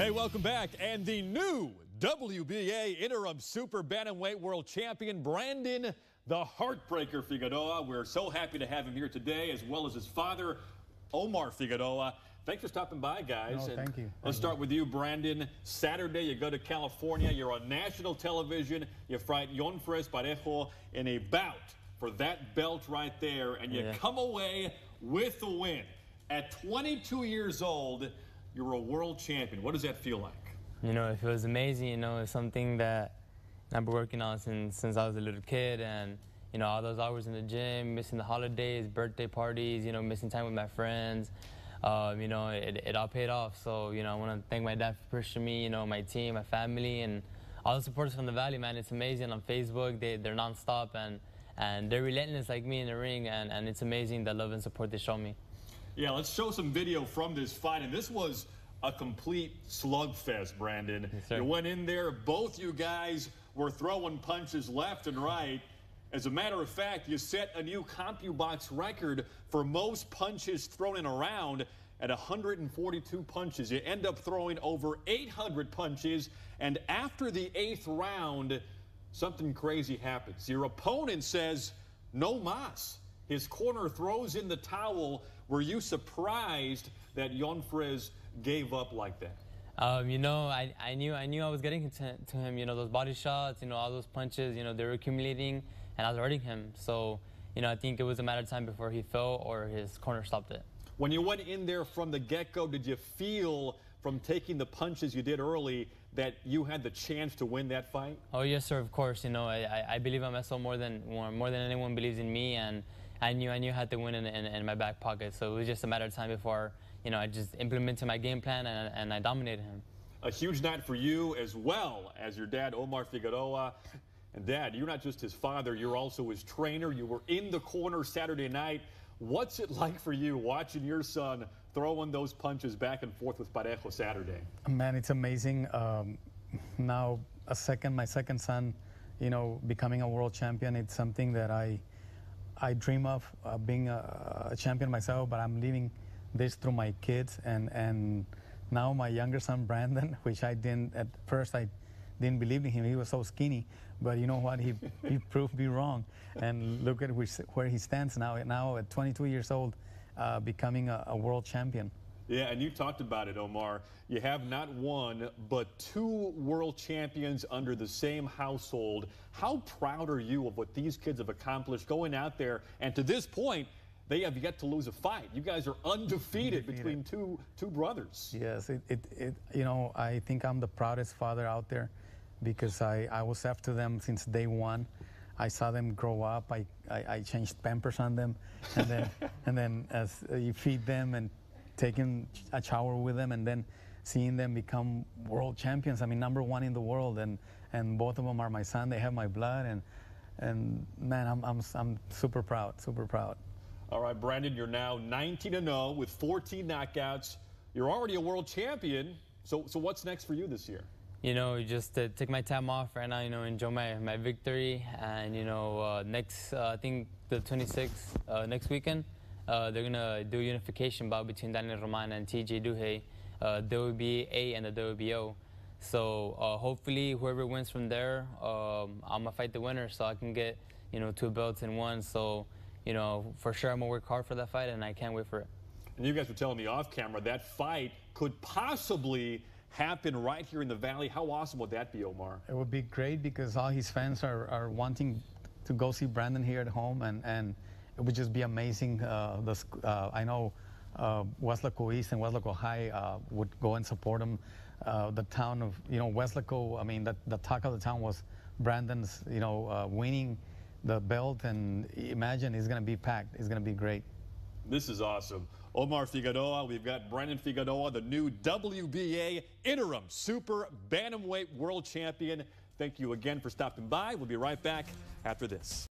Hey, welcome back. And the new WBA interim super bantamweight world champion, Brandon the Heartbreaker Figueroa. We're so happy to have him here today, as well as his father, Omar Figueroa. Thanks for stopping by, guys. No, thank you. Thank let's start with you, Brandon. Saturday, you go to California. You're on national television. You fight Yonfres Parejo in a bout for that belt right there, and you yeah. come away with the win. At 22 years old, you're a world champion. What does that feel like? You know, it feels amazing. You know, it's something that I've been working on since since I was a little kid, and you know, all those hours in the gym, missing the holidays, birthday parties, you know, missing time with my friends. Um, you know, it, it all paid off. So, you know, I want to thank my dad for pushing me, you know, my team, my family, and all the supporters from the Valley, man. It's amazing on Facebook. They, they're nonstop, and, and they're relentless like me in the ring, and, and it's amazing the love and support they show me. Yeah, let's show some video from this fight. And this was a complete slugfest, Brandon. Yes, you went in there, both you guys were throwing punches left and right. As a matter of fact, you set a new CompuBox record for most punches thrown in a round at 142 punches. You end up throwing over 800 punches, and after the eighth round, something crazy happens. Your opponent says, no mas. His corner throws in the towel. Were you surprised that Yonfres gave up like that? Um, you know, I, I knew I knew I was getting to, to, him. You know, those body shots, you know, all those punches, you know, they were accumulating, and I was hurting him. So, you know, I think it was a matter of time before he fell or his corner stopped it. When you went in there from the get-go, did you feel from taking the punches you did early that you had the chance to win that fight? Oh yes, sir. Of course. You know, I, I believe I'm so more than more than anyone believes in me, and I knew I knew I had to win in, in, in, my back pocket. So it was just a matter of time before you know I just implemented my game plan and, and I dominated him. A huge night for you as well as your dad Omar Figueroa. And dad, you're not just his father, you're also his trainer. You were in the corner Saturday night. What's it like for you watching your son throwing those punches back and forth with Parejo Saturday? Man, it's amazing. Um, now, a second, my second son, you know, becoming a world champion, it's something that I I dream of uh, being a, a, champion myself, but I'm leaving this through my kids and and now my younger son Brandon, which I didn't at first I didn't believe in him. He was so skinny, but you know what? He he proved me wrong. And look at which, where he stands now. Now at 22 years old, uh, becoming a, a world champion. Yeah, and you talked about it, Omar. You have not one, but two world champions under the same household. How proud are you of what these kids have accomplished going out there? And to this point, they have yet to lose a fight. You guys are undefeated, undefeated. between two two brothers. Yes, it, it, it, you know, I think I'm the proudest father out there because I, I was after them since day one. I saw them grow up. I, I, I changed pampers on them, and then and then as you feed them and taking a shower with them and then seeing them become world champions. I mean, number one in the world, and and both of them are my son. They have my blood, and and man, I'm I'm I'm super proud, super proud. All right, Brandon, you're now 19 and 0 with 14 knockouts. You're already a world champion. So so what's next for you this year? You know, just to take my time off right now. You know, enjoy my my victory, and you know, uh, next uh, I think the 26th uh, next weekend uh, they're gonna do unification bout between Daniel Roman and TJ Doheny, uh, a and the WBO. So uh, hopefully whoever wins from there, um, I'm gonna fight the winner so I can get you know two belts in one. So you know for sure I'm gonna work hard for that fight and I can't wait for it. And you guys were telling me off camera that fight could possibly happen right here in the Valley. How awesome would that be, Omar? It would be great because all his fans are, are wanting to go see Brandon here at home and and it would just be amazing. Uh, the, uh, I know uh, Weslaco East and Weslaco High uh, would go and support him. Uh, the town of, you know, Weslaco, I mean, the, the talk of the town was Brandon's, you know, uh, winning the belt, and imagine it's going to be packed. It's going to be great. This is awesome. Omar Figueroa, we've got Brandon Figueroa, the new WBA interim super bantamweight world champion. Thank you again for stopping by. We'll be right back after this.